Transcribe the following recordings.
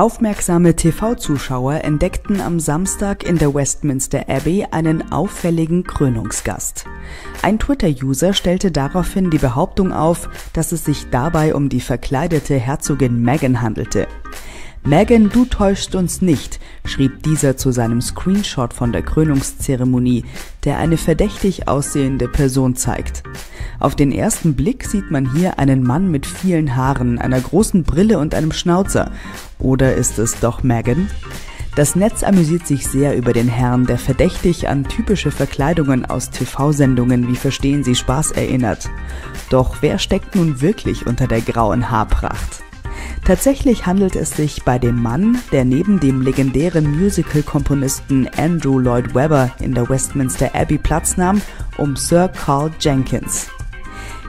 Aufmerksame TV-Zuschauer entdeckten am Samstag in der Westminster Abbey einen auffälligen Krönungsgast. Ein Twitter-User stellte daraufhin die Behauptung auf, dass es sich dabei um die verkleidete Herzogin Meghan handelte. Megan, du täuschst uns nicht, schrieb dieser zu seinem Screenshot von der Krönungszeremonie, der eine verdächtig aussehende Person zeigt. Auf den ersten Blick sieht man hier einen Mann mit vielen Haaren, einer großen Brille und einem Schnauzer. Oder ist es doch Megan? Das Netz amüsiert sich sehr über den Herrn, der verdächtig an typische Verkleidungen aus TV-Sendungen wie Verstehen Sie Spaß erinnert. Doch wer steckt nun wirklich unter der grauen Haarpracht? Tatsächlich handelt es sich bei dem Mann, der neben dem legendären Musical-Komponisten Andrew Lloyd Webber in der Westminster Abbey Platz nahm, um Sir Carl Jenkins.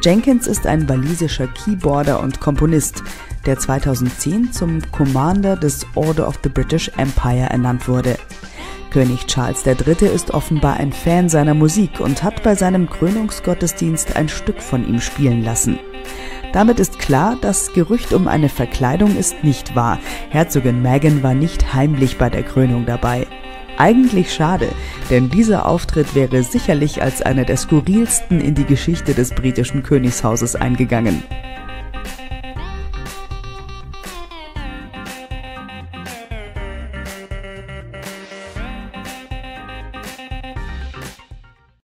Jenkins ist ein walisischer Keyboarder und Komponist, der 2010 zum Commander des Order of the British Empire ernannt wurde. König Charles III. ist offenbar ein Fan seiner Musik und hat bei seinem Krönungsgottesdienst ein Stück von ihm spielen lassen. Damit ist klar, das Gerücht um eine Verkleidung ist nicht wahr. Herzogin Meghan war nicht heimlich bei der Krönung dabei. Eigentlich schade, denn dieser Auftritt wäre sicherlich als einer der skurrilsten in die Geschichte des britischen Königshauses eingegangen.